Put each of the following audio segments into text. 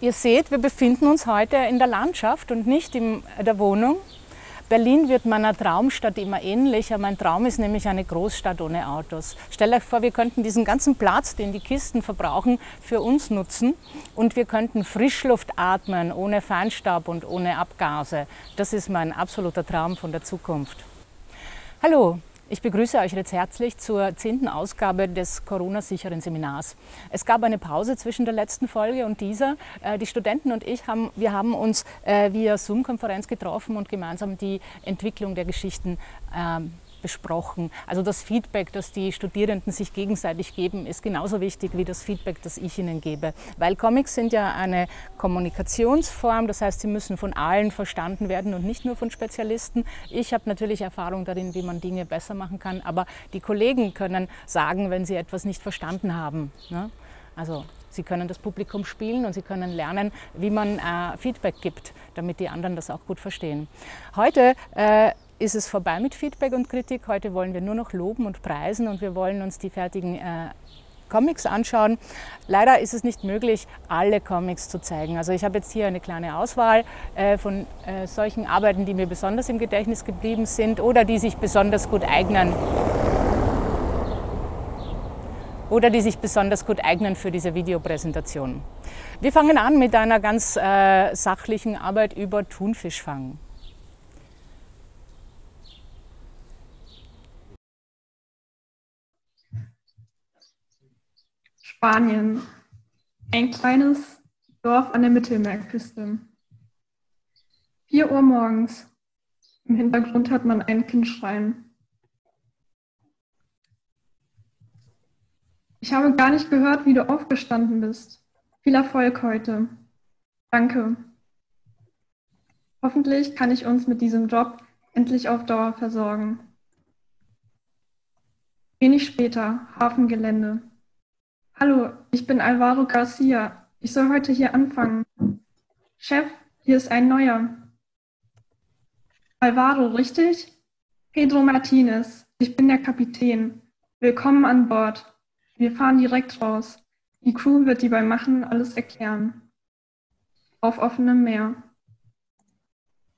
Ihr seht, wir befinden uns heute in der Landschaft und nicht in der Wohnung. Berlin wird meiner Traumstadt immer ähnlicher. Mein Traum ist nämlich eine Großstadt ohne Autos. Stellt euch vor, wir könnten diesen ganzen Platz, den die Kisten verbrauchen, für uns nutzen und wir könnten Frischluft atmen, ohne Feinstaub und ohne Abgase. Das ist mein absoluter Traum von der Zukunft. Hallo, ich begrüße euch jetzt herzlich zur zehnten Ausgabe des Corona-sicheren Seminars. Es gab eine Pause zwischen der letzten Folge und dieser. Äh, die Studenten und ich haben, wir haben uns äh, via Zoom-Konferenz getroffen und gemeinsam die Entwicklung der Geschichten ähm, besprochen. Also das Feedback, das die Studierenden sich gegenseitig geben, ist genauso wichtig wie das Feedback, das ich ihnen gebe. Weil Comics sind ja eine Kommunikationsform, das heißt, sie müssen von allen verstanden werden und nicht nur von Spezialisten. Ich habe natürlich Erfahrung darin, wie man Dinge besser machen kann, aber die Kollegen können sagen, wenn sie etwas nicht verstanden haben. Ne? Also Sie können das Publikum spielen und Sie können lernen, wie man äh, Feedback gibt, damit die anderen das auch gut verstehen. Heute äh, ist es vorbei mit Feedback und Kritik. Heute wollen wir nur noch loben und preisen und wir wollen uns die fertigen äh, Comics anschauen. Leider ist es nicht möglich, alle Comics zu zeigen. Also ich habe jetzt hier eine kleine Auswahl äh, von äh, solchen Arbeiten, die mir besonders im Gedächtnis geblieben sind oder die sich besonders gut eignen. Oder die sich besonders gut eignen für diese Videopräsentation. Wir fangen an mit einer ganz äh, sachlichen Arbeit über Thunfischfang. Spanien. Ein kleines Dorf an der Mittelmeerküste. Vier Uhr morgens. Im Hintergrund hat man ein Kind schreien. Ich habe gar nicht gehört, wie du aufgestanden bist. Viel Erfolg heute. Danke. Hoffentlich kann ich uns mit diesem Job endlich auf Dauer versorgen. Wenig später, Hafengelände. Hallo, ich bin Alvaro Garcia. Ich soll heute hier anfangen. Chef, hier ist ein neuer. Alvaro, richtig? Pedro Martinez, ich bin der Kapitän. Willkommen an Bord. Wir fahren direkt raus. Die Crew wird dir beim Machen alles erklären. Auf offenem Meer.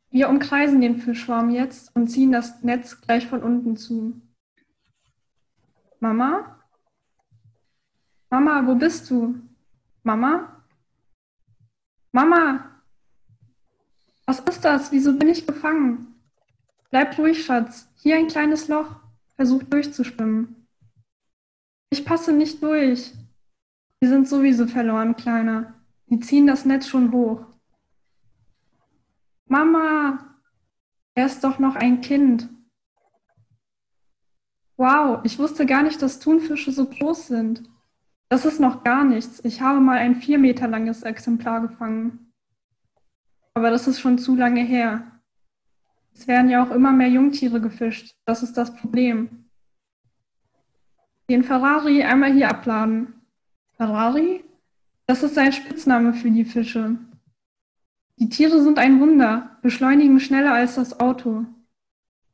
Wir umkreisen den Fischschwarm jetzt und ziehen das Netz gleich von unten zu. Mama? Mama, wo bist du? Mama? Mama? Was ist das? Wieso bin ich gefangen? Bleib ruhig, Schatz. Hier ein kleines Loch. Versuch durchzuschwimmen. Ich passe nicht durch. Wir sind sowieso verloren, Kleiner. Die ziehen das Netz schon hoch. Mama, er ist doch noch ein Kind. Wow, ich wusste gar nicht, dass Thunfische so groß sind. Das ist noch gar nichts. Ich habe mal ein vier Meter langes Exemplar gefangen. Aber das ist schon zu lange her. Es werden ja auch immer mehr Jungtiere gefischt. Das ist das Problem. Den Ferrari einmal hier abladen. Ferrari? Das ist ein Spitzname für die Fische. Die Tiere sind ein Wunder, beschleunigen schneller als das Auto.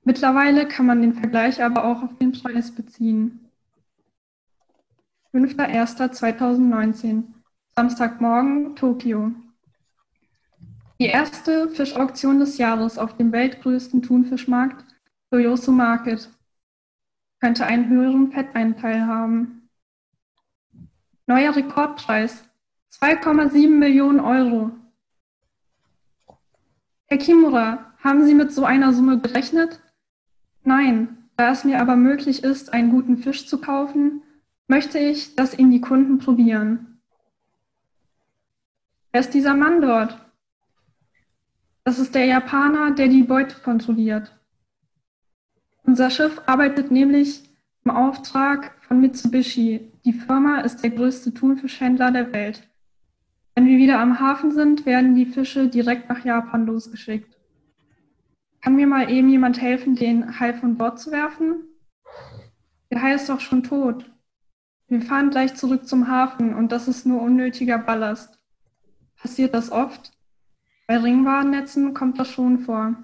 Mittlerweile kann man den Vergleich aber auch auf den Preis beziehen. 5.1.2019, Samstagmorgen, Tokio. Die erste Fischauktion des Jahres auf dem weltgrößten Thunfischmarkt, Toyosu Market, könnte einen höheren Fetteinteil haben. Neuer Rekordpreis, 2,7 Millionen Euro. Herr Kimura, haben Sie mit so einer Summe gerechnet? Nein, da es mir aber möglich ist, einen guten Fisch zu kaufen, möchte ich, dass ihn die Kunden probieren. Wer ist dieser Mann dort? Das ist der Japaner, der die Beute kontrolliert. Unser Schiff arbeitet nämlich im Auftrag von Mitsubishi. Die Firma ist der größte Thunfischhändler der Welt. Wenn wir wieder am Hafen sind, werden die Fische direkt nach Japan losgeschickt. Kann mir mal eben jemand helfen, den Hai von Bord zu werfen? Der Hai ist doch schon tot. Wir fahren gleich zurück zum Hafen und das ist nur unnötiger Ballast. Passiert das oft? Bei Ringwarennetzen kommt das schon vor.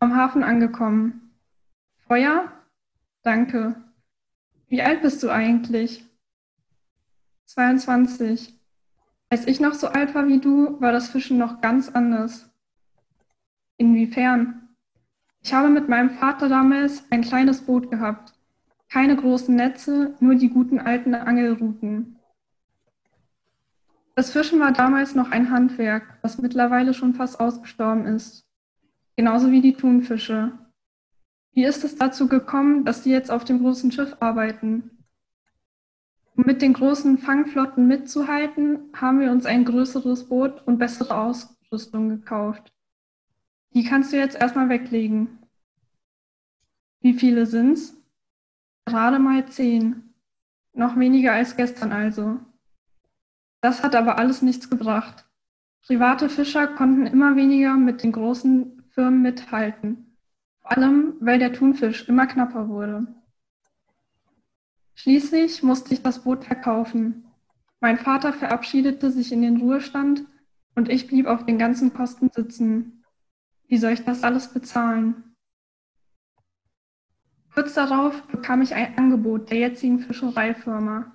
Am Hafen angekommen. Feuer? Danke. Wie alt bist du eigentlich? 22. Als ich noch so alt war wie du, war das Fischen noch ganz anders. Inwiefern? Ich habe mit meinem Vater damals ein kleines Boot gehabt. Keine großen Netze, nur die guten alten Angelrouten. Das Fischen war damals noch ein Handwerk, das mittlerweile schon fast ausgestorben ist. Genauso wie die Thunfische. Wie ist es dazu gekommen, dass die jetzt auf dem großen Schiff arbeiten? Um mit den großen Fangflotten mitzuhalten, haben wir uns ein größeres Boot und bessere Ausrüstung gekauft. Die kannst du jetzt erstmal weglegen. Wie viele sind's? Gerade mal zehn. Noch weniger als gestern also. Das hat aber alles nichts gebracht. Private Fischer konnten immer weniger mit den großen Firmen mithalten. Vor allem, weil der Thunfisch immer knapper wurde. Schließlich musste ich das Boot verkaufen. Mein Vater verabschiedete sich in den Ruhestand und ich blieb auf den ganzen Kosten sitzen. Wie soll ich das alles bezahlen? Kurz darauf bekam ich ein Angebot der jetzigen Fischereifirma.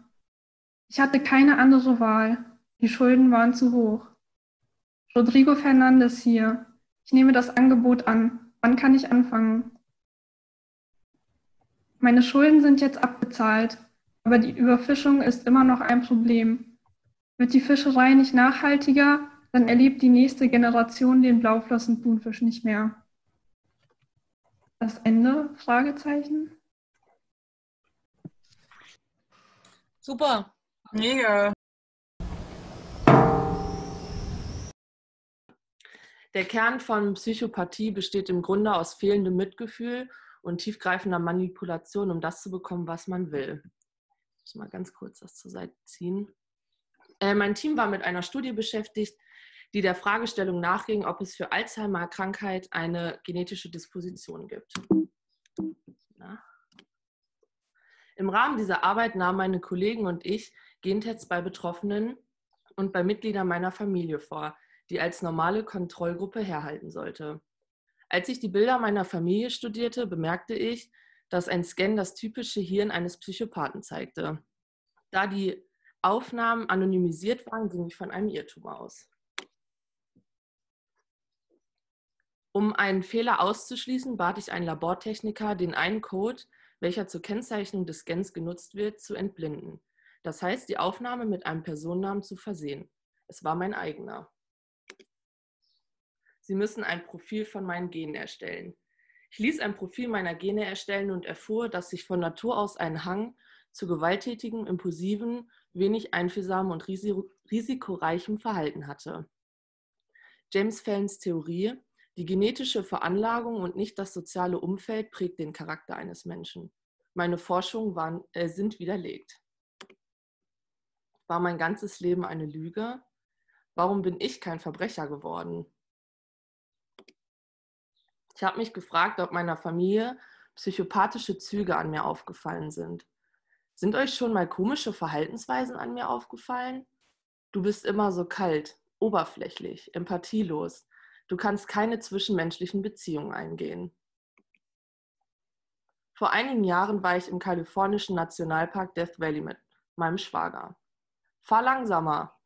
Ich hatte keine andere Wahl. Die Schulden waren zu hoch. Rodrigo Fernandes hier. Ich nehme das Angebot an. Wann kann ich anfangen? Meine Schulden sind jetzt abbezahlt, aber die Überfischung ist immer noch ein Problem. Wird die Fischerei nicht nachhaltiger, dann erlebt die nächste Generation den Blauflossenthunfisch nicht mehr. Das Ende? Fragezeichen. Super. Mega. Der Kern von Psychopathie besteht im Grunde aus fehlendem Mitgefühl und tiefgreifender Manipulation, um das zu bekommen, was man will. Ich muss mal ganz kurz das zur Seite ziehen. Äh, mein Team war mit einer Studie beschäftigt, die der Fragestellung nachging, ob es für Alzheimer-Krankheit eine genetische Disposition gibt. Na? Im Rahmen dieser Arbeit nahmen meine Kollegen und ich Gentests bei Betroffenen und bei Mitgliedern meiner Familie vor, die als normale Kontrollgruppe herhalten sollte. Als ich die Bilder meiner Familie studierte, bemerkte ich, dass ein Scan das typische Hirn eines Psychopathen zeigte. Da die Aufnahmen anonymisiert waren, ging ich von einem Irrtum aus. Um einen Fehler auszuschließen, bat ich einen Labortechniker, den einen Code, welcher zur Kennzeichnung des Scans genutzt wird, zu entblinden. Das heißt, die Aufnahme mit einem Personennamen zu versehen. Es war mein eigener. Sie müssen ein Profil von meinen Genen erstellen. Ich ließ ein Profil meiner Gene erstellen und erfuhr, dass ich von Natur aus einen Hang zu gewalttätigem, impulsiven, wenig einfühlsamen und risikoreichem Verhalten hatte. James Fallons Theorie, die genetische Veranlagung und nicht das soziale Umfeld prägt den Charakter eines Menschen. Meine Forschungen waren, äh, sind widerlegt. War mein ganzes Leben eine Lüge? Warum bin ich kein Verbrecher geworden? Ich habe mich gefragt, ob meiner Familie psychopathische Züge an mir aufgefallen sind. Sind euch schon mal komische Verhaltensweisen an mir aufgefallen? Du bist immer so kalt, oberflächlich, empathielos. Du kannst keine zwischenmenschlichen Beziehungen eingehen. Vor einigen Jahren war ich im kalifornischen Nationalpark Death Valley mit meinem Schwager. Fahr langsamer.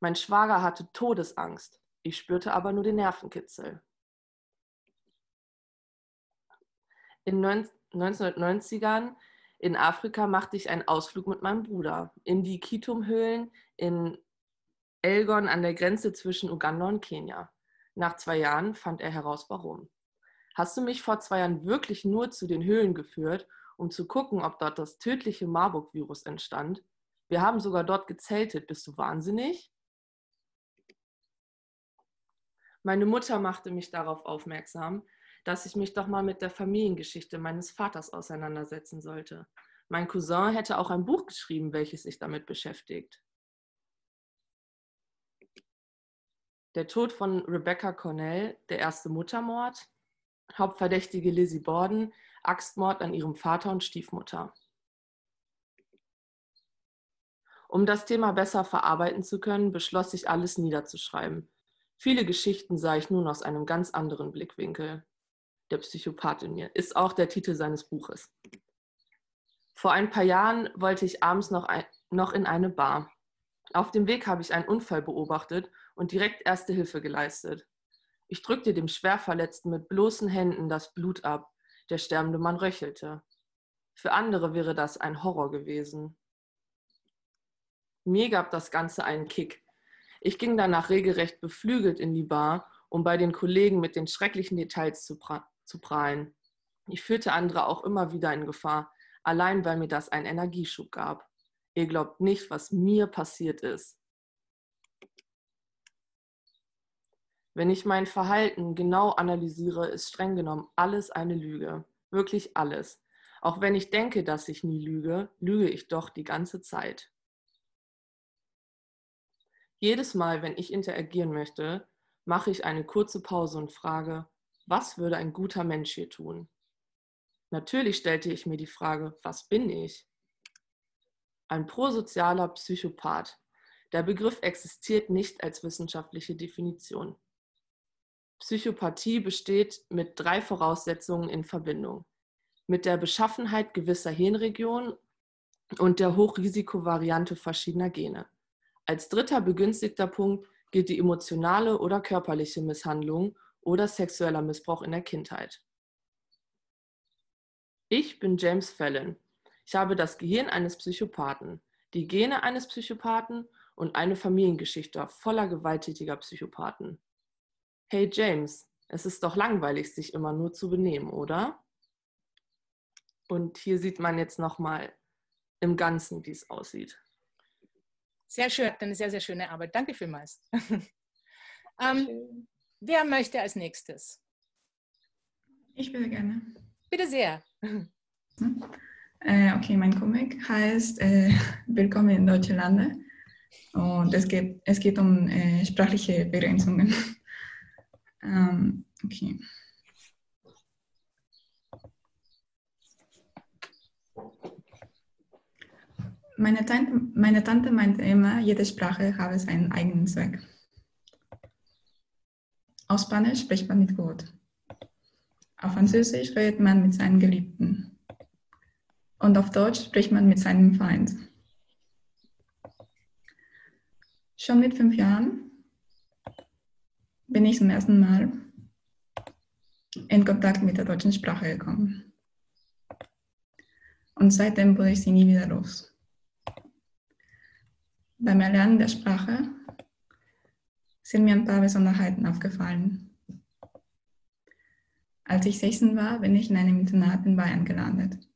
Mein Schwager hatte Todesangst. Ich spürte aber nur den Nervenkitzel. in den 1990ern in Afrika machte ich einen Ausflug mit meinem Bruder in die Kitum-Höhlen in Elgon an der Grenze zwischen Uganda und Kenia. Nach zwei Jahren fand er heraus, warum. Hast du mich vor zwei Jahren wirklich nur zu den Höhlen geführt, um zu gucken, ob dort das tödliche Marburg-Virus entstand? Wir haben sogar dort gezeltet. Bist du wahnsinnig? Meine Mutter machte mich darauf aufmerksam, dass ich mich doch mal mit der Familiengeschichte meines Vaters auseinandersetzen sollte. Mein Cousin hätte auch ein Buch geschrieben, welches sich damit beschäftigt. Der Tod von Rebecca Cornell, der erste Muttermord, Hauptverdächtige Lizzie Borden, Axtmord an ihrem Vater und Stiefmutter. Um das Thema besser verarbeiten zu können, beschloss ich alles niederzuschreiben. Viele Geschichten sah ich nun aus einem ganz anderen Blickwinkel. Der Psychopath in mir ist auch der Titel seines Buches. Vor ein paar Jahren wollte ich abends noch, ein, noch in eine Bar. Auf dem Weg habe ich einen Unfall beobachtet und direkt erste Hilfe geleistet. Ich drückte dem Schwerverletzten mit bloßen Händen das Blut ab. Der sterbende Mann röchelte. Für andere wäre das ein Horror gewesen. Mir gab das Ganze einen Kick. Ich ging danach regelrecht beflügelt in die Bar, um bei den Kollegen mit den schrecklichen Details zu, pra zu prahlen. Ich führte andere auch immer wieder in Gefahr, allein weil mir das einen Energieschub gab. Ihr glaubt nicht, was mir passiert ist. Wenn ich mein Verhalten genau analysiere, ist streng genommen alles eine Lüge. Wirklich alles. Auch wenn ich denke, dass ich nie lüge, lüge ich doch die ganze Zeit. Jedes Mal, wenn ich interagieren möchte, mache ich eine kurze Pause und frage, was würde ein guter Mensch hier tun? Natürlich stellte ich mir die Frage, was bin ich? Ein prosozialer Psychopath. Der Begriff existiert nicht als wissenschaftliche Definition. Psychopathie besteht mit drei Voraussetzungen in Verbindung. Mit der Beschaffenheit gewisser Hirnregionen und der Hochrisikovariante verschiedener Gene. Als dritter begünstigter Punkt gilt die emotionale oder körperliche Misshandlung oder sexueller Missbrauch in der Kindheit. Ich bin James Fallon. Ich habe das Gehirn eines Psychopathen, die Gene eines Psychopathen und eine Familiengeschichte voller gewalttätiger Psychopathen. Hey James, es ist doch langweilig, sich immer nur zu benehmen, oder? Und hier sieht man jetzt nochmal im Ganzen, wie es aussieht. Sehr schön, eine sehr, sehr schöne Arbeit. Danke vielmals. ähm, wer möchte als nächstes? Ich würde gerne. Bitte sehr. Äh, okay, mein Comic heißt äh, Willkommen in Deutschland. Und es geht, es geht um äh, sprachliche Begrenzungen. Ähm, okay. Meine Tante, meine Tante meinte immer, jede Sprache habe seinen eigenen Zweck. Auf Spanisch spricht man mit Gott. Auf Französisch redet man mit seinen Geliebten. Und auf Deutsch spricht man mit seinem Feind. Schon mit fünf Jahren bin ich zum ersten Mal in Kontakt mit der deutschen Sprache gekommen. Und seitdem wurde ich sie nie wieder los. Beim Erlernen der Sprache sind mir ein paar Besonderheiten aufgefallen. Als ich 16 war, bin ich in einem Internat in Bayern gelandet.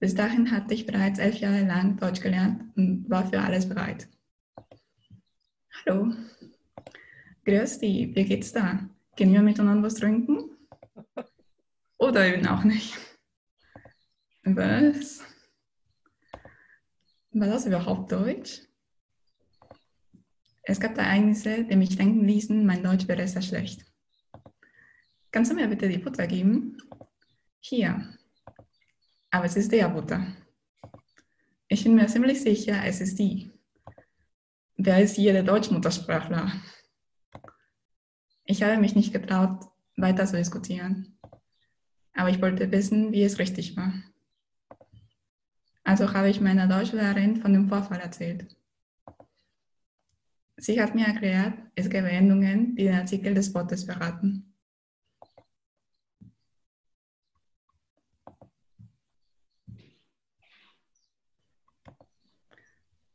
Bis dahin hatte ich bereits elf Jahre lang Deutsch gelernt und war für alles bereit. Hallo, grüß dich, wie geht's da? Können wir miteinander was trinken? Oder eben auch nicht? Was? War das überhaupt Deutsch? Es gab Ereignisse, die mich denken ließen, mein Deutsch wäre sehr schlecht. Kannst du mir bitte die Butter geben? Hier. Aber es ist der Butter. Ich bin mir ziemlich sicher, es ist die. Wer ist hier der Deutschmuttersprachler? Ich habe mich nicht getraut, weiter zu diskutieren. Aber ich wollte wissen, wie es richtig war. Also habe ich meiner Deutschlehrerin von dem Vorfall erzählt. Sie hat mir erklärt, es gäbe Endungen, die den Artikel des Wortes verraten.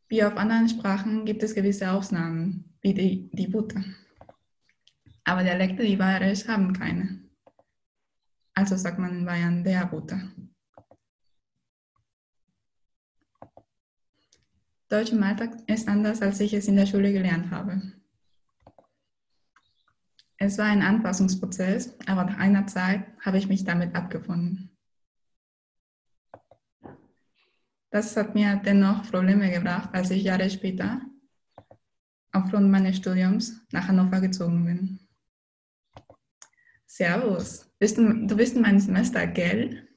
Wie auf anderen Sprachen gibt es gewisse Ausnahmen, wie die, die Butter. Aber Dialekte, die bayerisch haben keine. Also sagt man in Bayern der Butter. Deutsch im Alltag ist anders, als ich es in der Schule gelernt habe. Es war ein Anpassungsprozess, aber nach einer Zeit habe ich mich damit abgefunden. Das hat mir dennoch Probleme gebracht, als ich Jahre später aufgrund meines Studiums nach Hannover gezogen bin. Servus, bist du, du bist in meinem Semester, gell?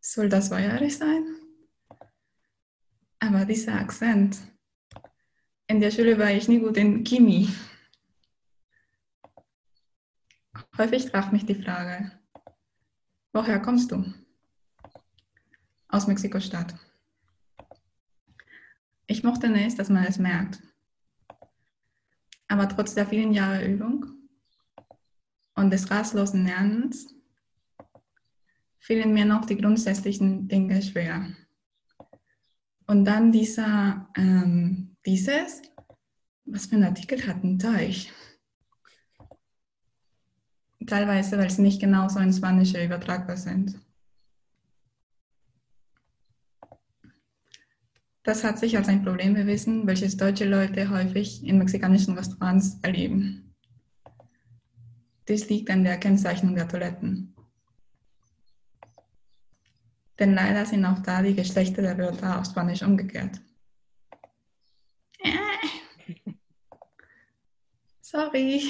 Soll das zweijährig sein? Aber dieser Akzent. In der Schule war ich nie gut in Chemie. Häufig traf mich die Frage, woher kommst du? aus Mexiko-Stadt. Ich mochte nicht, dass man es merkt. Aber trotz der vielen Jahre Übung und des rastlosen Lernens fielen mir noch die grundsätzlichen Dinge schwer. Und dann dieser, ähm, dieses, was für ein Artikel hatten da ich? Teilweise, weil sie nicht genauso ins Spanische übertragbar sind. Das hat sich als ein Problem bewiesen, welches deutsche Leute häufig in mexikanischen Restaurants erleben. Dies liegt an der Kennzeichnung der Toiletten. Denn leider sind auch da die Geschlechter der Wörter auf Spanisch umgekehrt. Äh. Sorry.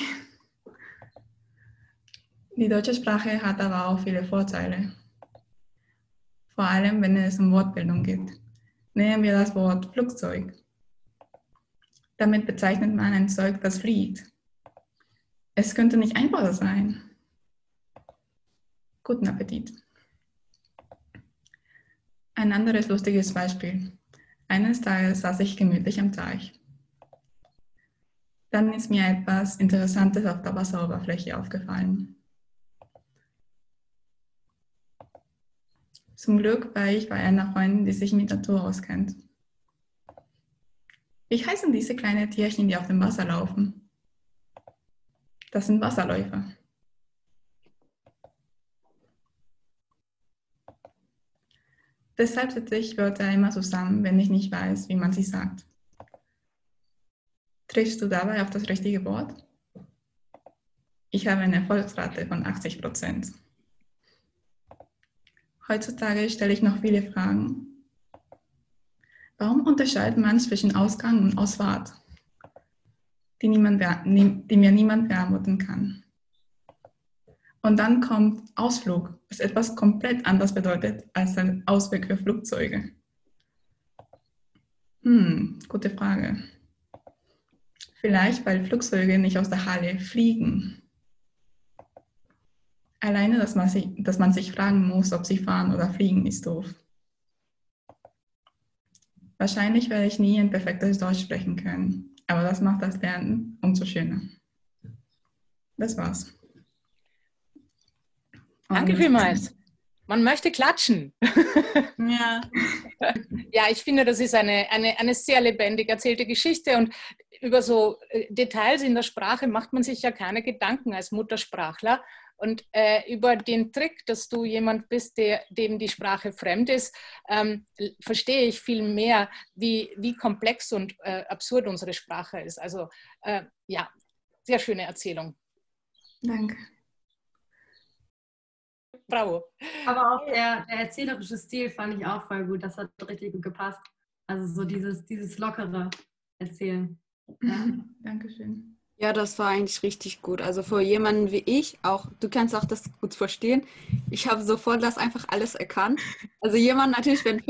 Die deutsche Sprache hat aber auch viele Vorteile. Vor allem, wenn es um Wortbildung geht. Nehmen wir das Wort Flugzeug. Damit bezeichnet man ein Zeug, das fliegt. Es könnte nicht einfacher sein. Guten Appetit. Ein anderes lustiges Beispiel. Eines Tages saß ich gemütlich am Teich. Dann ist mir etwas Interessantes auf der Wasseroberfläche aufgefallen. Zum Glück war ich bei einer Freundin, die sich mit Natur auskennt. Wie heißen diese kleinen Tierchen, die auf dem Wasser laufen? Das sind Wasserläufer. Deshalb setze ich Wörter immer zusammen, wenn ich nicht weiß, wie man sie sagt. Triffst du dabei auf das richtige Wort? Ich habe eine Erfolgsrate von 80 Prozent. Heutzutage stelle ich noch viele Fragen. Warum unterscheidet man zwischen Ausgang und Ausfahrt, die, niemand, die mir niemand beantworten kann? Und dann kommt Ausflug, was etwas komplett anders bedeutet als ein Ausweg für Flugzeuge. Hm, gute Frage. Vielleicht, weil Flugzeuge nicht aus der Halle fliegen. Alleine, dass man, sich, dass man sich fragen muss, ob sie fahren oder fliegen, ist doof. Wahrscheinlich werde ich nie ein perfektes Deutsch sprechen können, aber das macht das Lernen umso schöner. Das war's. Danke vielmals. Man möchte klatschen. Ja. ja, ich finde, das ist eine, eine, eine sehr lebendig erzählte Geschichte und über so äh, Details in der Sprache macht man sich ja keine Gedanken als Muttersprachler. Und äh, über den Trick, dass du jemand bist, der, dem die Sprache fremd ist, ähm, verstehe ich viel mehr, wie, wie komplex und äh, absurd unsere Sprache ist. Also äh, ja, sehr schöne Erzählung. Danke. Bravo. Aber auch der, der, erzählerische Stil fand ich auch voll gut. Das hat richtig gut gepasst. Also so dieses, dieses lockere Erzählen. Ja. Dankeschön. Ja, das war eigentlich richtig gut. Also für jemanden wie ich, auch du kannst auch das gut verstehen. Ich habe sofort das einfach alles erkannt. Also jemand natürlich, wenn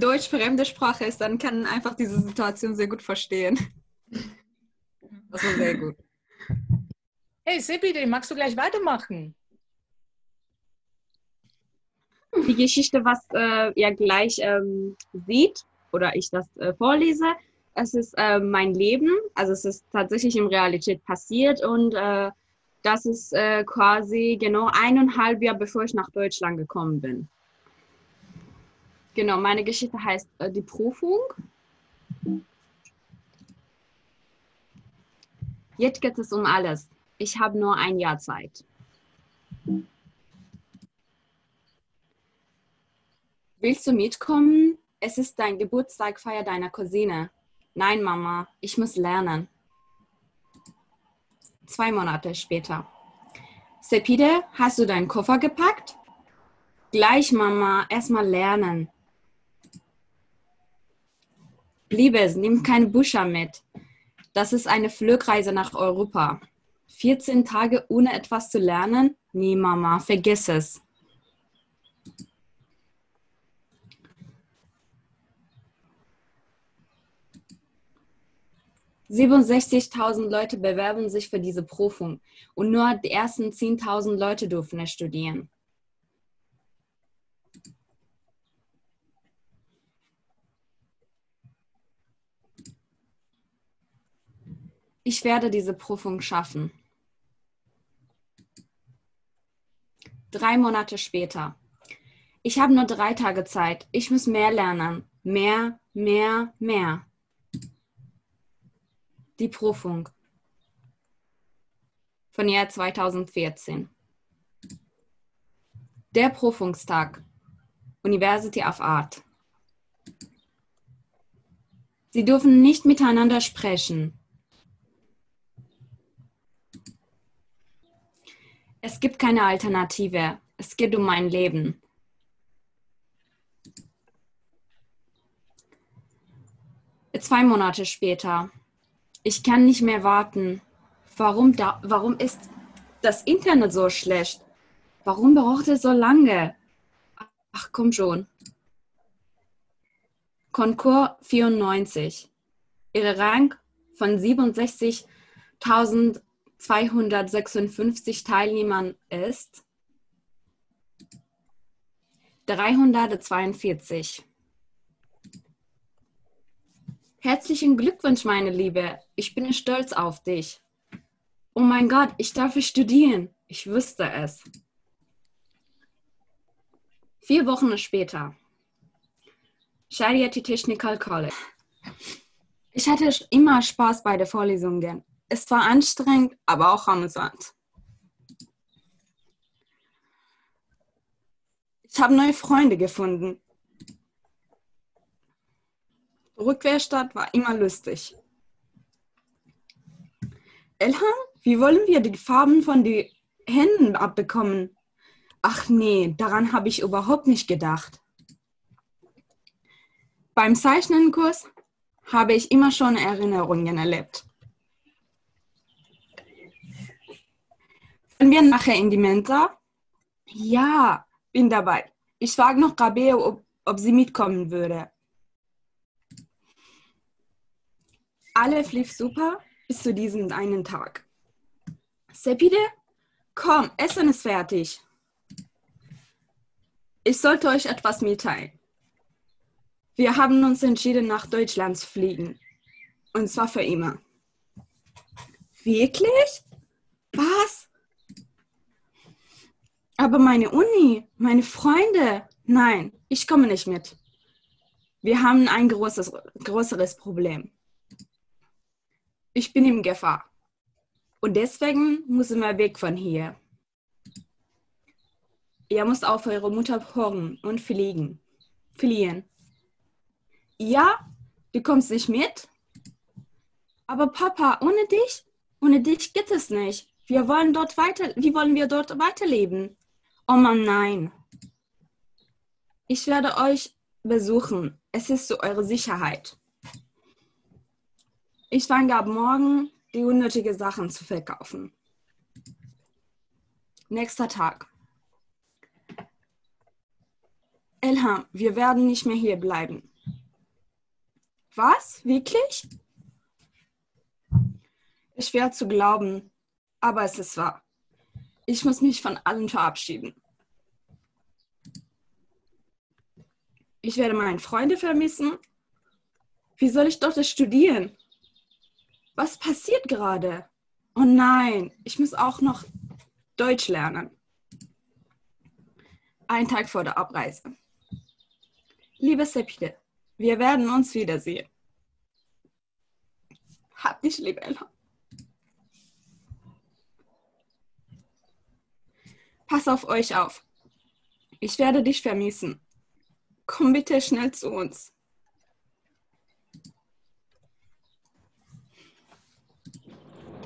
Deutsch fremde Sprache ist, dann kann einfach diese Situation sehr gut verstehen. Das war sehr gut. Hey Sepide, magst du gleich weitermachen? Die Geschichte, was äh, ihr gleich ähm, sieht oder ich das äh, vorlese, es ist äh, mein Leben, also es ist tatsächlich in Realität passiert und äh, das ist äh, quasi genau eineinhalb Jahre, bevor ich nach Deutschland gekommen bin. Genau, meine Geschichte heißt äh, Die Prüfung. Jetzt geht es um alles. Ich habe nur ein Jahr Zeit. Willst du mitkommen? Es ist dein Geburtstagfeier deiner Cousine. Nein, Mama, ich muss lernen. Zwei Monate später. Sepide, hast du deinen Koffer gepackt? Gleich, Mama, erstmal lernen. Liebes, nimm keine Buscher mit. Das ist eine Flugreise nach Europa. 14 Tage ohne etwas zu lernen? Nee, Mama, vergiss es. 67.000 Leute bewerben sich für diese Prüfung und nur die ersten 10.000 Leute dürfen es studieren. Ich werde diese Prüfung schaffen. Drei Monate später. Ich habe nur drei Tage Zeit. Ich muss mehr lernen. Mehr, mehr, mehr. Die Prüfung von Jahr 2014. Der Prüfungstag. University of Art. Sie dürfen nicht miteinander sprechen. Es gibt keine Alternative. Es geht um mein Leben. Zwei Monate später. Ich kann nicht mehr warten. Warum, da, warum ist das Internet so schlecht? Warum braucht es so lange? Ach, komm schon. Konkurs 94. Ihre Rang von 67.256 Teilnehmern ist 342. Herzlichen Glückwunsch, meine Liebe. Ich bin stolz auf dich. Oh mein Gott, ich darf studieren. Ich wusste es. Vier Wochen später. Shariati Technical College. Ich hatte immer Spaß bei den Vorlesungen. Es war anstrengend, aber auch amüsant. Ich habe neue Freunde gefunden. Rückwärtsstadt war immer lustig. Elham, wie wollen wir die Farben von den Händen abbekommen? Ach nee, daran habe ich überhaupt nicht gedacht. Beim Zeichnenkurs habe ich immer schon Erinnerungen erlebt. Wollen wir nachher in die Mensa? Ja, bin dabei. Ich frage noch Rabea, ob, ob sie mitkommen würde. Alles lief super bis zu diesem einen Tag. Sepide, komm, Essen ist fertig. Ich sollte euch etwas mitteilen. Wir haben uns entschieden, nach Deutschland zu fliegen. Und zwar für immer. Wirklich? Was? Aber meine Uni, meine Freunde, nein, ich komme nicht mit. Wir haben ein großes, größeres Problem. Ich bin in Gefahr. Und deswegen müssen wir weg von hier. Ihr müsst auf eure Mutter hören und fliegen. Fliehen. Ja, du kommst nicht mit? Aber Papa, ohne dich? Ohne dich geht es nicht. Wir wollen dort weiter, wie wollen wir dort weiterleben? Oh Mann, nein. Ich werde euch besuchen. Es ist zu eurer Sicherheit. Ich fange ab morgen die unnötige Sachen zu verkaufen. Nächster Tag. Elham, wir werden nicht mehr hier bleiben. Was? Wirklich? Ich Schwer zu glauben, aber es ist wahr. Ich muss mich von allen verabschieden. Ich werde meine Freunde vermissen. Wie soll ich dort studieren? Was passiert gerade? Oh nein, ich muss auch noch Deutsch lernen. Ein Tag vor der Abreise. Liebe Sepide, wir werden uns wiedersehen. Hab dich lieb, Ella. Pass auf euch auf. Ich werde dich vermissen. Komm bitte schnell zu uns.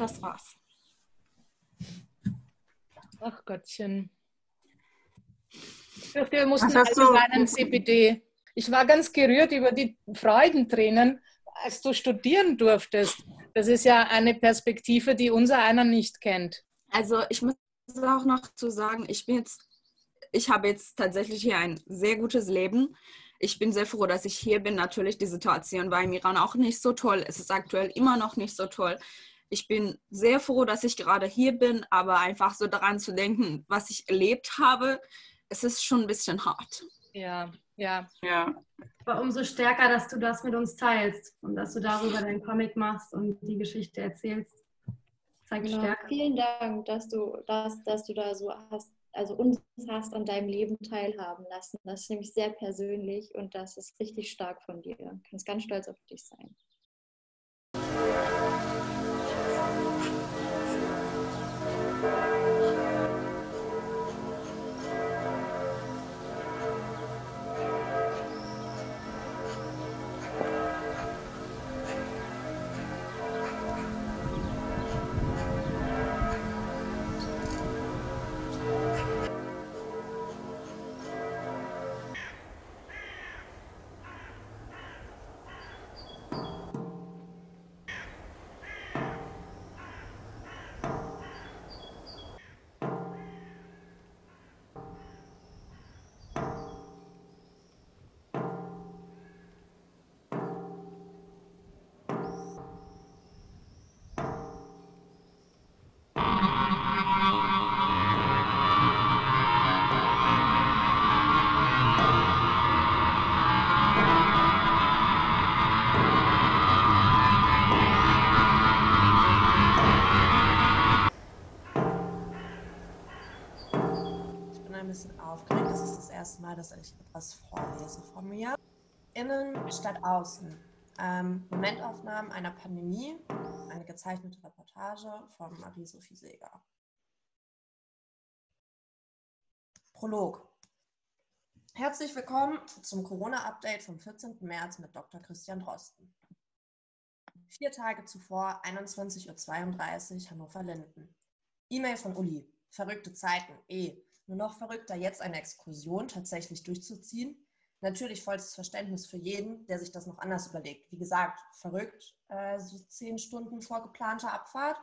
Das war's. Ach Gottchen. Wir mussten alle du- weinen, CPD. Ich war ganz gerührt über die Freudentränen, als du studieren durftest. Das ist ja eine Perspektive, die unser einer nicht kennt. Also ich muss auch noch zu sagen, ich bin jetzt, ich habe jetzt tatsächlich hier ein sehr gutes Leben. Ich bin sehr froh, dass ich hier bin. Natürlich, die Situation war im Iran auch nicht so toll. Es ist aktuell immer noch nicht so toll. Ich bin sehr froh, dass ich gerade hier bin, aber einfach so daran zu denken, was ich erlebt habe, es ist schon ein bisschen hart. Ja, ja. Ja. Aber umso stärker, dass du das mit uns teilst und dass du darüber deinen Comic machst und die Geschichte erzählst. Zeigt genau. Stärke. Vielen Dank, dass du, dass, dass du da so hast, also uns hast an deinem Leben teilhaben lassen. Das ist nämlich sehr persönlich und das ist richtig stark von dir. Du kannst ganz stolz auf dich sein. Dass ich etwas vorlese von mir. Innen statt außen. Ähm, Momentaufnahmen einer Pandemie, eine gezeichnete Reportage von Marie-Sophie Seeger. Prolog. Herzlich willkommen zum Corona-Update vom 14. März mit Dr. Christian Drosten. Vier Tage zuvor, 21.32 Uhr, Hannover-Linden. E-Mail von Uli. Verrückte Zeiten. Eh. Nur noch verrückter, jetzt eine Exkursion tatsächlich durchzuziehen. Natürlich vollstes Verständnis für jeden, der sich das noch anders überlegt. Wie gesagt, verrückt, äh, so zehn Stunden vor geplanter Abfahrt.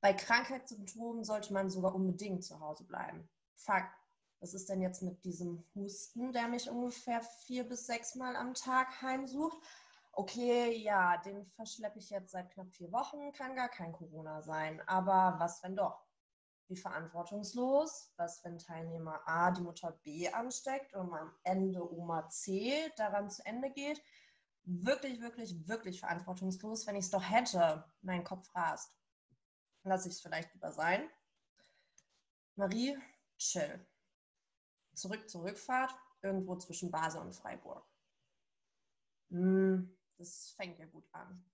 Bei Krankheitssymptomen sollte man sogar unbedingt zu Hause bleiben. Fakt. Was ist denn jetzt mit diesem Husten, der mich ungefähr vier bis sechs Mal am Tag heimsucht? Okay, ja, den verschleppe ich jetzt seit knapp vier Wochen, kann gar kein Corona sein. Aber was, wenn doch? Wie verantwortungslos, was wenn Teilnehmer A die Mutter B ansteckt und am Ende Oma C daran zu Ende geht. Wirklich, wirklich, wirklich verantwortungslos, wenn ich es doch hätte, mein Kopf rast. Lass ich es vielleicht lieber sein. Marie, chill. Zurück zur Rückfahrt, irgendwo zwischen Basel und Freiburg. Hm, das fängt ja gut an.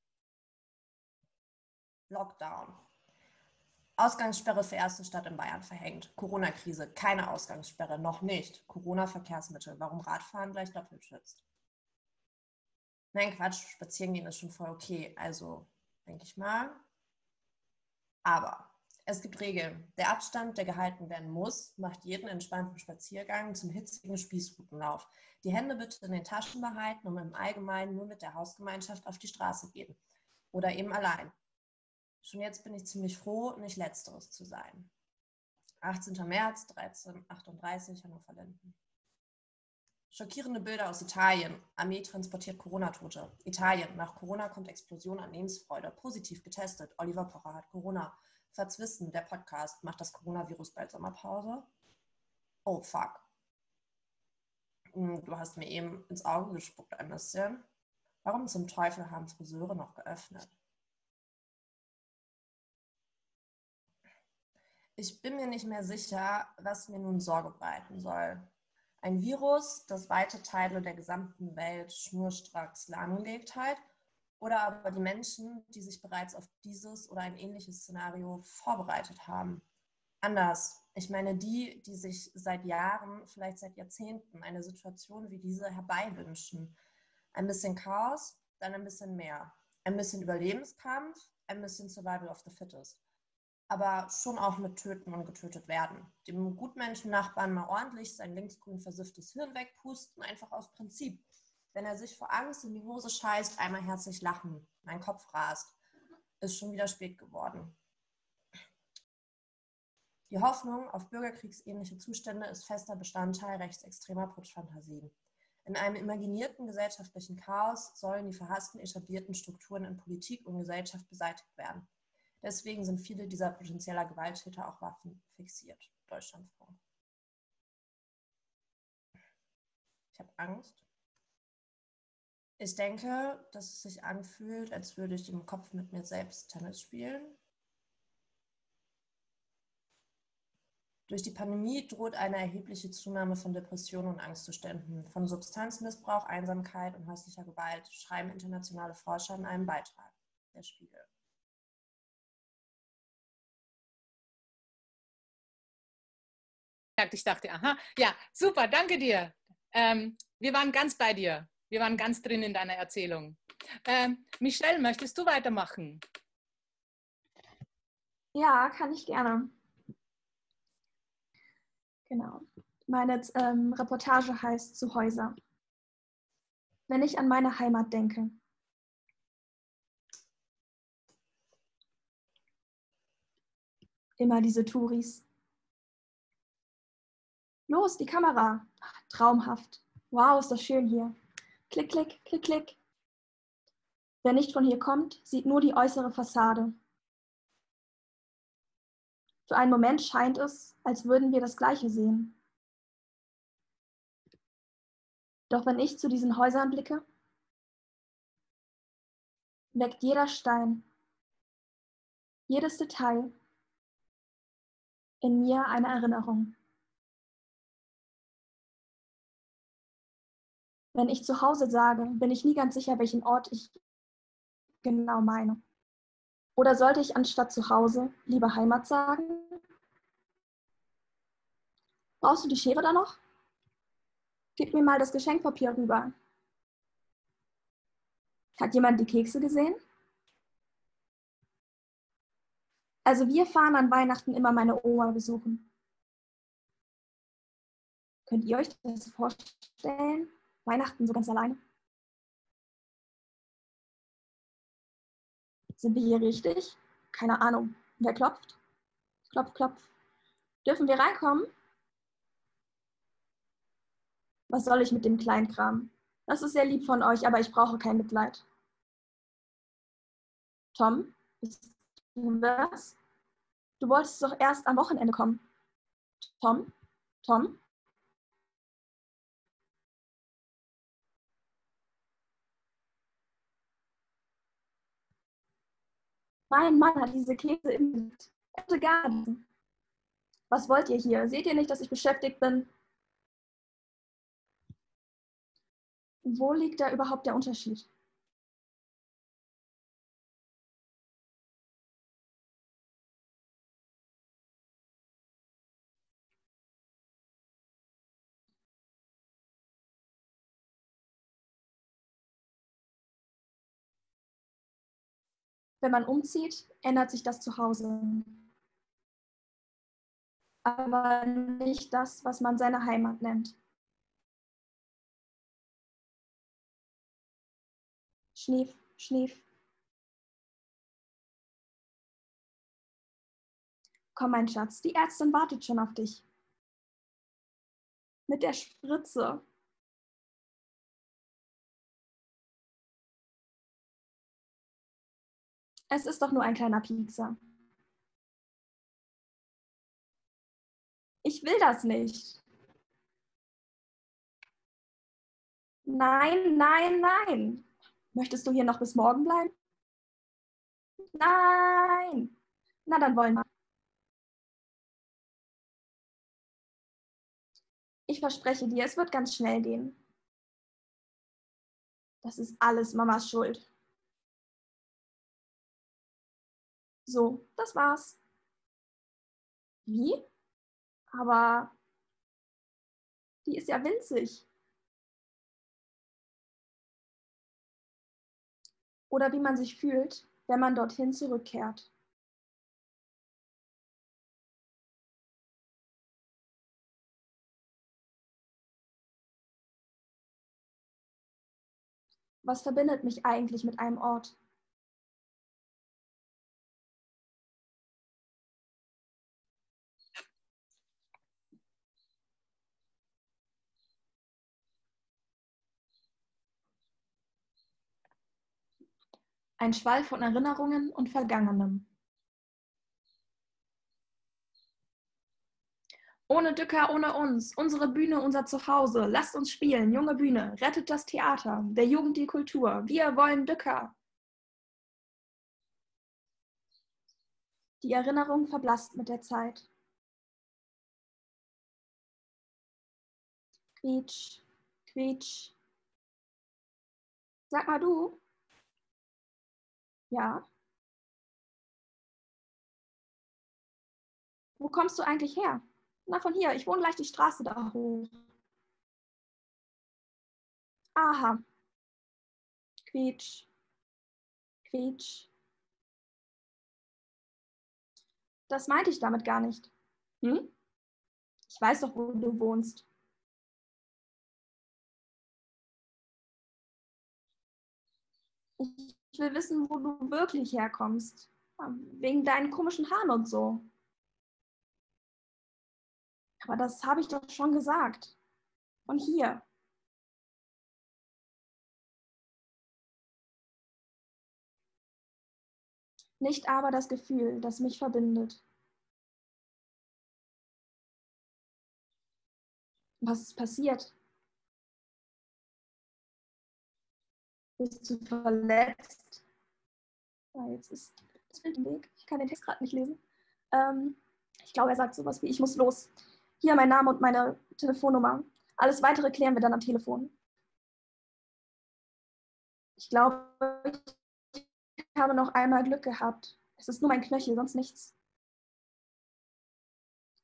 Lockdown. Ausgangssperre für erste Stadt in Bayern verhängt. Corona-Krise, keine Ausgangssperre, noch nicht. Corona-Verkehrsmittel, warum Radfahren gleich doppelt schützt. Nein, Quatsch, spazieren gehen ist schon voll okay. Also, denke ich mal. Aber es gibt Regeln. Der Abstand, der gehalten werden muss, macht jeden entspannten Spaziergang zum hitzigen Spießrutenlauf. Die Hände bitte in den Taschen behalten und im Allgemeinen nur mit der Hausgemeinschaft auf die Straße gehen. Oder eben allein. Schon jetzt bin ich ziemlich froh, nicht Letzteres zu sein. 18. März, 1338, Hannover Linden. Schockierende Bilder aus Italien. Armee transportiert Corona-Tote. Italien. Nach Corona kommt Explosion an Lebensfreude. Positiv getestet. Oliver Pocher hat Corona. Verzwissen, der Podcast. Macht das Coronavirus bald Sommerpause? Oh, fuck. Hm, du hast mir eben ins Auge gespuckt ein bisschen. Warum zum Teufel haben Friseure noch geöffnet? Ich bin mir nicht mehr sicher, was mir nun Sorge bereiten soll. Ein Virus, das weite Teile der gesamten Welt schnurstracks lahmgelegt hat, oder aber die Menschen, die sich bereits auf dieses oder ein ähnliches Szenario vorbereitet haben. Anders. Ich meine die, die sich seit Jahren, vielleicht seit Jahrzehnten eine Situation wie diese herbeiwünschen. Ein bisschen Chaos, dann ein bisschen mehr. Ein bisschen Überlebenskampf, ein bisschen Survival of the Fittest aber schon auch mit Töten und getötet werden. Dem Gutmenschen-Nachbarn mal ordentlich sein linksgrün versifftes Hirn wegpusten, einfach aus Prinzip. Wenn er sich vor Angst in die Hose scheißt, einmal herzlich lachen. Mein Kopf rast. Ist schon wieder spät geworden. Die Hoffnung auf bürgerkriegsähnliche Zustände ist fester Bestandteil rechtsextremer Putschfantasien. In einem imaginierten gesellschaftlichen Chaos sollen die verhassten etablierten Strukturen in Politik und Gesellschaft beseitigt werden. Deswegen sind viele dieser potenzieller Gewalttäter auch waffenfixiert. Deutschlandfront. Ich habe Angst. Ich denke, dass es sich anfühlt, als würde ich im Kopf mit mir selbst Tennis spielen. Durch die Pandemie droht eine erhebliche Zunahme von Depressionen und Angstzuständen, von Substanzmissbrauch, Einsamkeit und häuslicher Gewalt, schreiben internationale Forscher in einem Beitrag. Der Spiegel. Ich dachte, aha, ja, super, danke dir. Ähm, wir waren ganz bei dir. Wir waren ganz drin in deiner Erzählung. Ähm, Michelle, möchtest du weitermachen? Ja, kann ich gerne. Genau. Meine ähm, Reportage heißt Zuhäuser. Wenn ich an meine Heimat denke. Immer diese Touris, Los, die Kamera. Traumhaft. Wow, ist das schön hier. Klick, klick, klick, klick. Wer nicht von hier kommt, sieht nur die äußere Fassade. Für einen Moment scheint es, als würden wir das Gleiche sehen. Doch wenn ich zu diesen Häusern blicke, weckt jeder Stein, jedes Detail in mir eine Erinnerung. Wenn ich zu Hause sage, bin ich nie ganz sicher, welchen Ort ich genau meine. Oder sollte ich anstatt zu Hause lieber Heimat sagen? Brauchst du die Schere da noch? Gib mir mal das Geschenkpapier rüber. Hat jemand die Kekse gesehen? Also wir fahren an Weihnachten immer meine Oma besuchen. Könnt ihr euch das vorstellen? Weihnachten so ganz alleine? Sind wir hier richtig? Keine Ahnung. Wer klopft? Klopf, klopf. Dürfen wir reinkommen? Was soll ich mit dem Kleinkram? Das ist sehr lieb von euch, aber ich brauche kein Mitleid. Tom, bist du das? Du wolltest doch erst am Wochenende kommen. Tom? Tom? Mein Mann hat diese Käse im Garten. Was wollt ihr hier? Seht ihr nicht, dass ich beschäftigt bin? Wo liegt da überhaupt der Unterschied? Wenn man umzieht, ändert sich das Zuhause. Aber nicht das, was man seine Heimat nennt. Schnief, schnief. Komm, mein Schatz, die Ärztin wartet schon auf dich. Mit der Spritze. Es ist doch nur ein kleiner Piekser. Ich will das nicht. Nein, nein, nein. Möchtest du hier noch bis morgen bleiben? Nein. Na, dann wollen wir. Ich verspreche dir, es wird ganz schnell gehen. Das ist alles Mamas Schuld. So, das war's. Wie? Aber die ist ja winzig. Oder wie man sich fühlt, wenn man dorthin zurückkehrt. Was verbindet mich eigentlich mit einem Ort? Ein Schwall von Erinnerungen und Vergangenem. Ohne Dücker, ohne uns. Unsere Bühne, unser Zuhause. Lasst uns spielen. Junge Bühne. Rettet das Theater. Der Jugend die Kultur. Wir wollen Dücker. Die Erinnerung verblasst mit der Zeit. Quietsch, quietsch. Sag mal du. Ja. Wo kommst du eigentlich her? Na, von hier. Ich wohne gleich die Straße da hoch. Aha. Quietsch. Quietsch. Das meinte ich damit gar nicht. Hm? Ich weiß doch, wo du wohnst. Ich will wissen, wo du wirklich herkommst. Wegen deinen komischen Haaren und so. Aber das habe ich doch schon gesagt. Von hier. Nicht aber das Gefühl, das mich verbindet. Was ist passiert? Bist du verletzt? Ah, jetzt ist das Bild im Weg. Ich kann den Text gerade nicht lesen. Ähm, ich glaube, er sagt sowas wie, ich muss los. Hier mein Name und meine Telefonnummer. Alles weitere klären wir dann am Telefon. Ich glaube, ich habe noch einmal Glück gehabt. Es ist nur mein Knöchel, sonst nichts.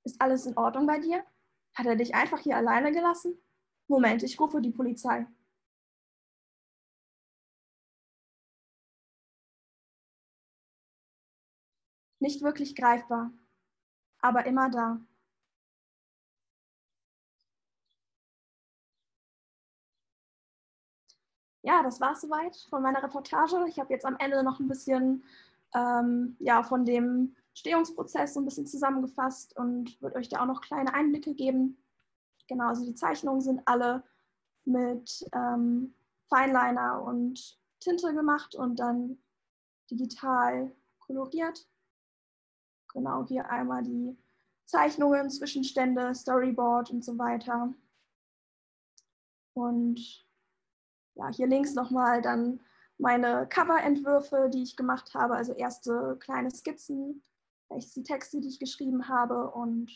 Ist alles in Ordnung bei dir? Hat er dich einfach hier alleine gelassen? Moment, ich rufe die Polizei. Nicht wirklich greifbar, aber immer da. ja, das war es soweit von meiner Reportage. Ich habe jetzt am Ende noch ein bisschen ähm, ja, von dem Stehungsprozess ein bisschen zusammengefasst und würde euch da auch noch kleine Einblicke geben. Genau, also die Zeichnungen sind alle mit ähm, Fineliner und Tinte gemacht und dann digital koloriert. Genau, hier einmal die Zeichnungen, Zwischenstände, Storyboard und so weiter. Und ja, hier links nochmal dann meine Coverentwürfe, die ich gemacht habe, also erste kleine Skizzen, rechts die Texte, die ich geschrieben habe und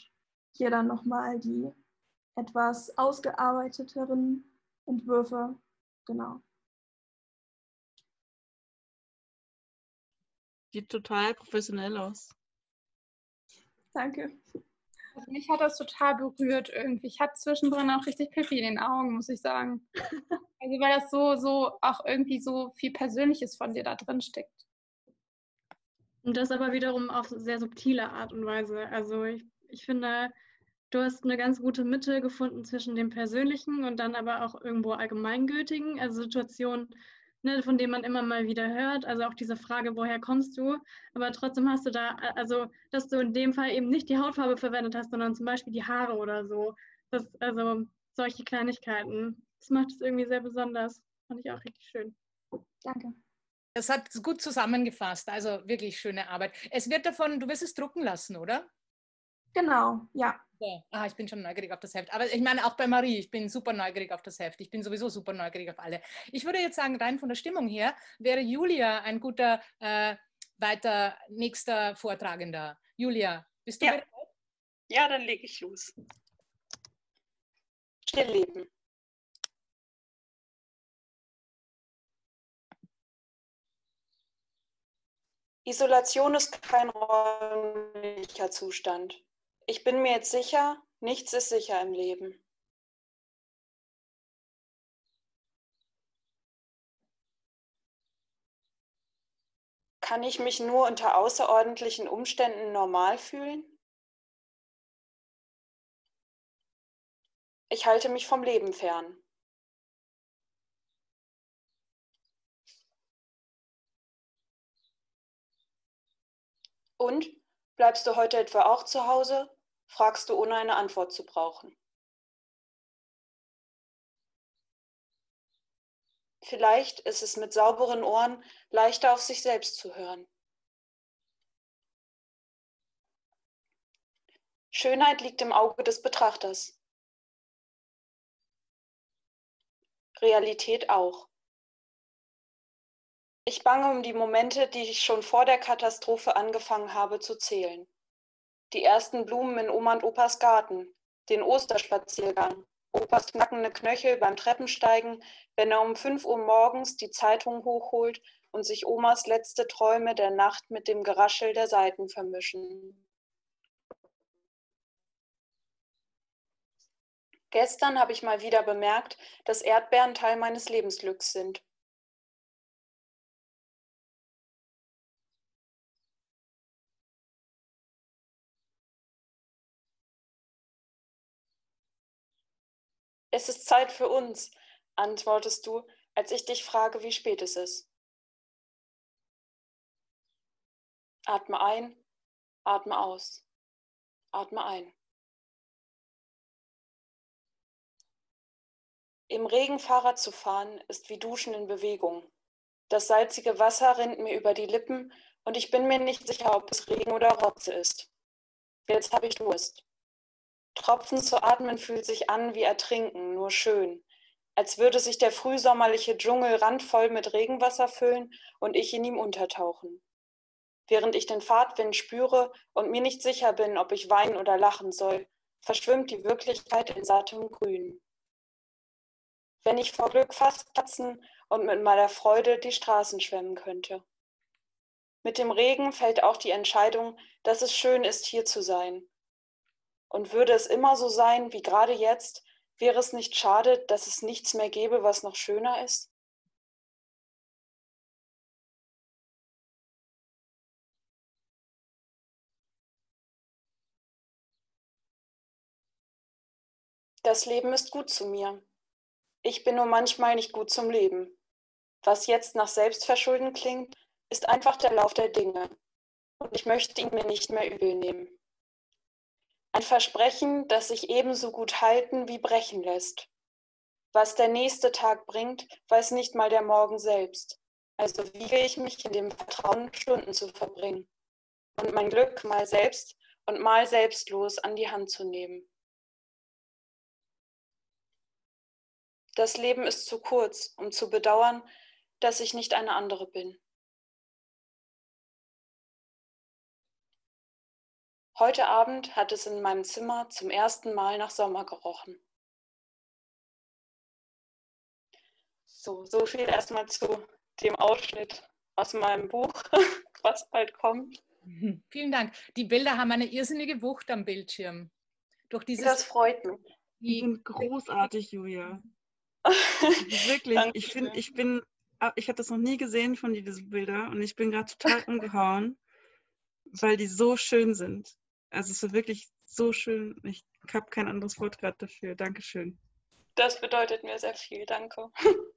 hier dann nochmal die etwas ausgearbeiteteren Entwürfe. Genau. Sieht total professionell aus. Danke. Also mich hat das total berührt irgendwie. Ich hatte zwischendrin auch richtig Pipi in den Augen, muss ich sagen. Also weil das so, so auch irgendwie so viel Persönliches von dir da drin steckt. Und das aber wiederum auf sehr subtile Art und Weise. Also ich, ich finde, du hast eine ganz gute Mitte gefunden zwischen dem Persönlichen und dann aber auch irgendwo allgemeingültigen. Also Situationen, ne, von denen man immer mal wieder hört. Also auch diese Frage, woher kommst du? Aber trotzdem hast du da, also dass du in dem Fall eben nicht die Hautfarbe verwendet hast, sondern zum Beispiel die Haare oder so. Das, also solche Kleinigkeiten. Das macht es irgendwie sehr besonders. Fand ich auch richtig schön. Danke. Das hat gut zusammengefasst. Also wirklich schöne Arbeit. Es wird davon, du wirst es drucken lassen, oder? Genau, ja. Ja. Ah, ich bin schon neugierig auf das Heft. Aber ich meine auch bei Marie, ich bin super neugierig auf das Heft. Ich bin sowieso super neugierig auf alle. Ich würde jetzt sagen, rein von der Stimmung her wäre Julia ein guter äh, weiter nächster Vortragender. Julia, bist du ja. bereit? Ja, dann lege ich los. Stillleben. Isolation ist kein räumlicher Zustand. Ich bin mir jetzt sicher, nichts ist sicher im Leben. Kann ich mich nur unter außerordentlichen Umständen normal fühlen? Ich halte mich vom Leben fern. Und bleibst du heute etwa auch zu Hause? fragst du, ohne eine Antwort zu brauchen. Vielleicht ist es mit sauberen Ohren leichter auf sich selbst zu hören. Schönheit liegt im Auge des Betrachters. Realität auch. Ich bange um die Momente, die ich schon vor der Katastrophe angefangen habe zu zählen. Die ersten Blumen in Oma und Opas Garten, den Osterspaziergang, Opas knackende Knöchel beim Treppensteigen, wenn er um 5 Uhr morgens die Zeitung hochholt und sich Omas letzte Träume der Nacht mit dem Geraschel der Seiten vermischen. Gestern habe ich mal wieder bemerkt, dass Erdbeeren Teil meines Lebensglücks sind. Es ist Zeit für uns, antwortest du, als ich dich frage, wie spät es ist. Atme ein, atme aus. Atme ein. Im Regen Fahrrad zu fahren ist wie Duschen in Bewegung. Das salzige Wasser rinnt mir über die Lippen und ich bin mir nicht sicher, ob es Regen oder Rotze ist. Jetzt habe ich Durst. Tropfen zu atmen fühlt sich an wie Ertrinken, nur schön, als würde sich der frühsommerliche Dschungel randvoll mit Regenwasser füllen und ich in ihm untertauchen. Während ich den Fahrtwind spüre und mir nicht sicher bin, ob ich weinen oder lachen soll, verschwimmt die Wirklichkeit in sattem Grün wenn ich vor Glück fast platzen und mit meiner Freude die Straßen schwemmen könnte. Mit dem Regen fällt auch die Entscheidung, dass es schön ist, hier zu sein. Und würde es immer so sein wie gerade jetzt, wäre es nicht schade, dass es nichts mehr gäbe, was noch schöner ist? Das Leben ist gut zu mir. Ich bin nur manchmal nicht gut zum Leben. Was jetzt nach Selbstverschulden klingt, ist einfach der Lauf der Dinge. Und ich möchte ihn mir nicht mehr übel nehmen. Ein Versprechen, das sich ebenso gut halten wie brechen lässt. Was der nächste Tag bringt, weiß nicht mal der Morgen selbst. Also wiege ich mich in dem Vertrauen, Stunden zu verbringen und mein Glück mal selbst und mal selbstlos an die Hand zu nehmen. Das Leben ist zu kurz, um zu bedauern, dass ich nicht eine andere bin. Heute Abend hat es in meinem Zimmer zum ersten Mal nach Sommer gerochen. So, so viel erstmal zu dem Ausschnitt aus meinem Buch, was bald kommt. Vielen Dank. Die Bilder haben eine irrsinnige Wucht am Bildschirm. Durch dieses das freut mich. Die sind großartig, Julia. Wirklich, ich finde, ich bin, ah, ich habe das noch nie gesehen von dir, diese Bilder, und ich bin gerade total umgehauen, weil die so schön sind. Also es ist wirklich so schön. Ich habe kein anderes Wort gerade dafür. Dankeschön. Das bedeutet mir sehr viel, danke.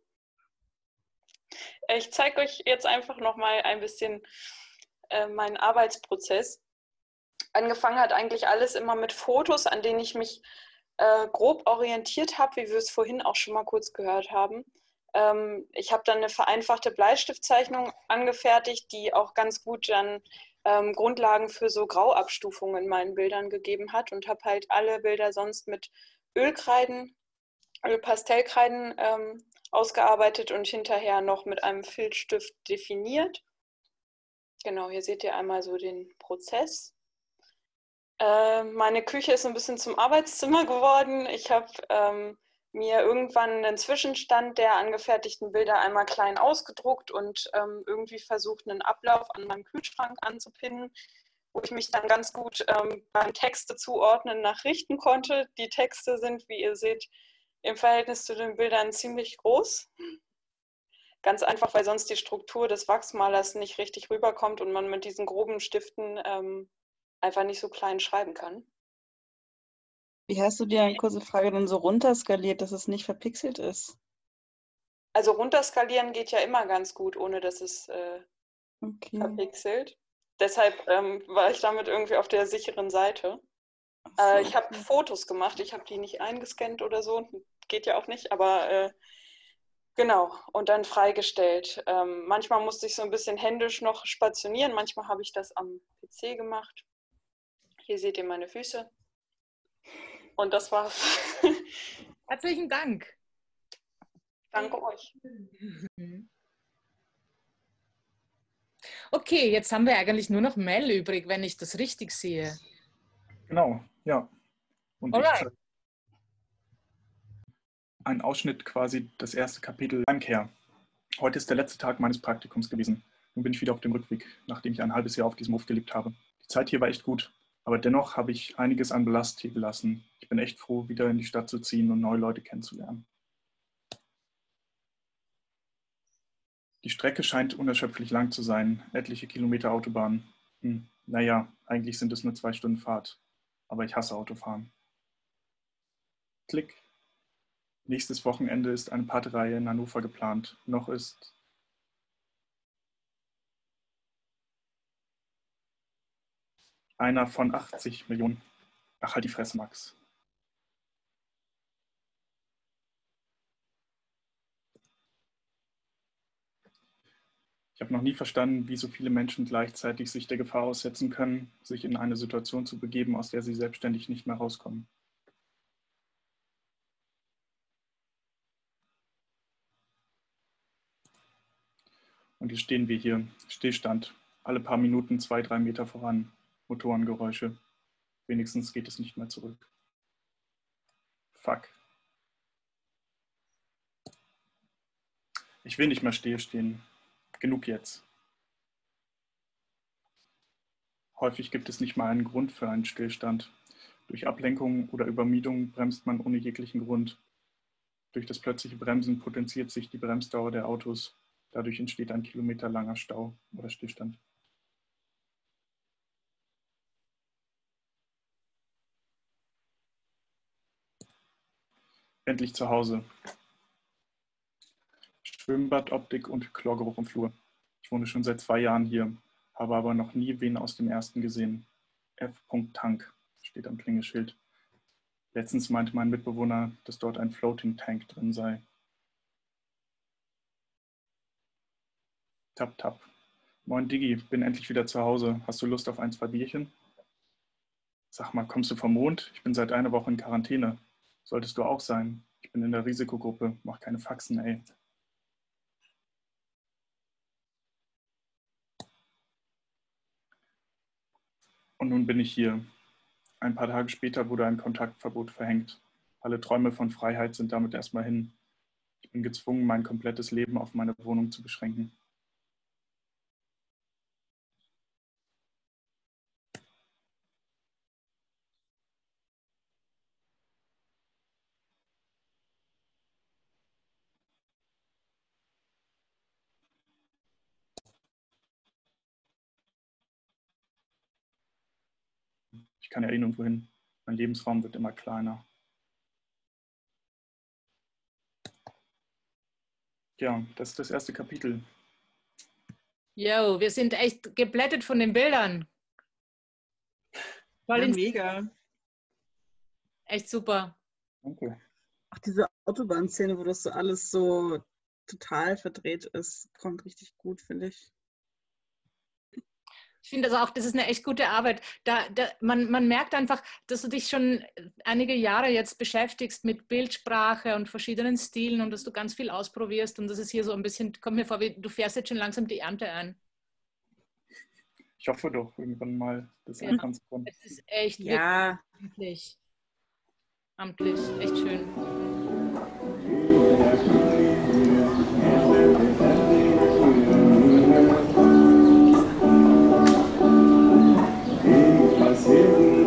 Ich zeige euch jetzt einfach noch mal ein bisschen äh, meinen Arbeitsprozess. Angefangen hat eigentlich alles immer mit Fotos, an denen ich mich äh, grob orientiert habe, wie wir es vorhin auch schon mal kurz gehört haben. Ähm, ich habe dann eine vereinfachte Bleistiftzeichnung angefertigt, die auch ganz gut dann ähm, Grundlagen für so Grauabstufungen in meinen Bildern gegeben hat und habe halt alle Bilder sonst mit Ölkreiden, Ölpastellkreiden ähm, ausgearbeitet und hinterher noch mit einem Filzstift definiert. Genau, hier seht ihr einmal so den Prozess. Äh, meine Küche ist ein bisschen zum Arbeitszimmer geworden. Ich habe ähm, mir irgendwann einen Zwischenstand der angefertigten Bilder einmal klein ausgedruckt und ähm, irgendwie versucht, einen Ablauf an meinem Kühlschrank anzupinnen, wo ich mich dann ganz gut ähm, beim Texte zuordnen nachrichten konnte. Die Texte sind, wie ihr seht, im Verhältnis zu den Bildern ziemlich groß. Ganz einfach, weil sonst die Struktur des Wachsmalers nicht richtig rüberkommt und man mit diesen groben Stiften ähm, einfach nicht so klein schreiben kann. Wie hast du dir, eine kurze Frage, dann so runterskaliert, dass es nicht verpixelt ist? Also runterskalieren geht ja immer ganz gut, ohne dass es äh, okay. verpixelt. Deshalb ähm, war ich damit irgendwie auf der sicheren Seite. Äh, ich habe. Fotos gemacht, ich habe die nicht eingescannt oder so, geht ja auch nicht, aber äh, genau, und dann freigestellt. Ähm, manchmal musste ich so ein bisschen händisch noch spationieren, manchmal habe ich das am PC gemacht. Hier seht ihr meine Füße. Und das war's. Herzlichen Dank. Danke euch. Okay, jetzt haben wir eigentlich nur noch Mel übrig, wenn ich das richtig sehe. Genau, ja. Und Alright. ein Ausschnitt quasi das erste Kapitel Heimkehr. Heute ist der letzte Tag meines Praktikums gewesen. Nun bin ich wieder auf dem Rückweg, nachdem ich ein halbes Jahr auf diesem Hof gelebt habe. Die Zeit hier war echt gut, aber dennoch habe ich einiges an Belast hier gelassen. Ich bin echt froh, wieder in die Stadt zu ziehen und neue Leute kennenzulernen. Die Strecke scheint unerschöpflich lang zu sein, etliche Kilometer Autobahn. Hm, naja, eigentlich sind es nur zwei Stunden Fahrt, aber ich hasse Autofahren. Klick. Nächstes Wochenende ist eine Partyreihe in Hannover geplant. Noch ist einer von 80 Millionen. Ach, halt die Fresse, Max. Ich habe noch nie verstanden, wie so viele Menschen gleichzeitig sich der Gefahr aussetzen können, sich in eine Situation zu begeben, aus der sie selbstständig nicht mehr rauskommen. Und jetzt stehen wir hier, Stillstand, alle paar Minuten zwei, drei Meter voran, Motorengeräusche. Wenigstens geht es nicht mehr zurück. Fuck. Ich will nicht mehr stillstehen. Genug jetzt. Häufig gibt es nicht mal einen Grund für einen Stillstand. Durch Ablenkung oder Übermietung bremst man ohne jeglichen Grund. Durch das plötzliche Bremsen potenziert sich die Bremsdauer der Autos. Dadurch entsteht ein kilometerlanger Stau oder Stillstand. Endlich zu Hause. Schwimmbad, Optik und Chlorgeruch im Flur. Ich wohne schon seit zwei Jahren hier, habe aber noch nie wen aus dem ersten gesehen. F. Tank steht am Klingelschild. Letztens meinte mein Mitbewohner, dass dort ein Floating Tank drin sei. Tap, tap. Moin Digi, bin endlich wieder zu Hause. Hast du Lust auf ein, zwei Bierchen? Sag mal, kommst du vom Mond? Ich bin seit einer Woche in Quarantäne. Solltest du auch sein. Ich bin in der Risikogruppe. Mach keine Faxen, ey. Und nun bin ich hier. Ein paar Tage später wurde ein Kontaktverbot verhängt. Alle Träume von Freiheit sind damit erstmal hin. Ich bin gezwungen, mein komplettes Leben auf meine Wohnung zu beschränken. Ich kann ja eh nirgendwo hin. Mein Lebensraum wird immer kleiner. Ja, das ist das erste Kapitel. Jo, wir sind echt geblättet von den Bildern. Voll Ja, mega. Echt super. Danke. Auch diese Autobahnszene, wo das so alles so total verdreht ist, kommt richtig gut, finde ich. Ich finde das auch, das ist eine echt gute Arbeit. Da, da, man, man merkt einfach, dass du dich schon einige Jahre jetzt beschäftigst mit Bildsprache und verschiedenen Stilen und dass du ganz viel ausprobierst. Und das ist hier so ein bisschen, kommt mir vor, wie du fährst jetzt schon langsam die Ernte ein. Ich hoffe doch irgendwann mal, das Ja. anfangen zu können. Es ist echt Ja. wirklich amtlich. Amtlich, echt schön. Here we